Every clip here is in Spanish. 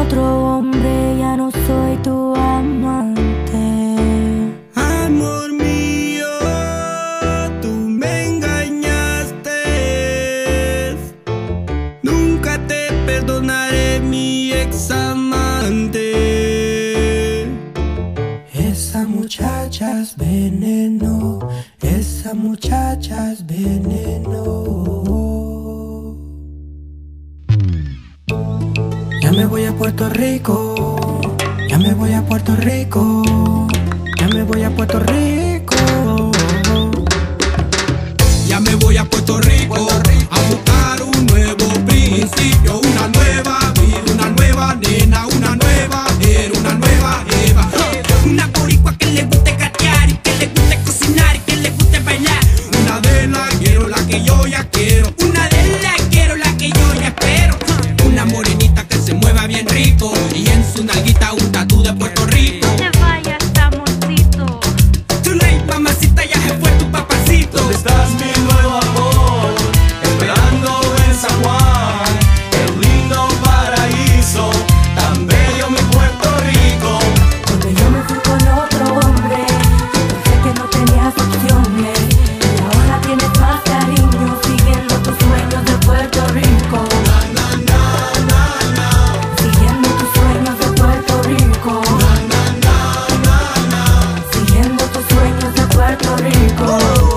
otro hombre, ya no soy tu amante. Amor mío, tú me engañaste. Nunca te perdonaré, mi examante. Esa muchacha veneno, esa muchacha es veneno. Me voy a Puerto Rico, ya me voy a Puerto Rico, ya me voy a Puerto Rico.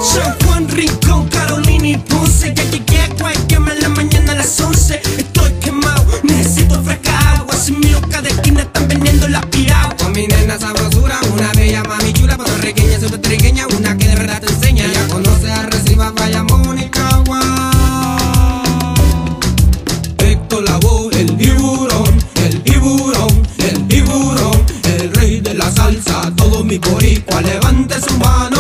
San Juan, Rincón, Carolina y Ponce. Ya llegué a Guayama en la mañana a las 11 Estoy quemado, necesito fresca agua Si miro cada esquina están vendiendo las piraguas Con mi nena sabrosura, una bella mami chula Puertorriqueña, supertriqueña, una que de verdad te enseña. Ya conoce a Reciba, vaya Mónica, Héctor Lavo, el tiburón, el tiburón, el tiburón El rey de la salsa, Caguas mi boricua levante su mano.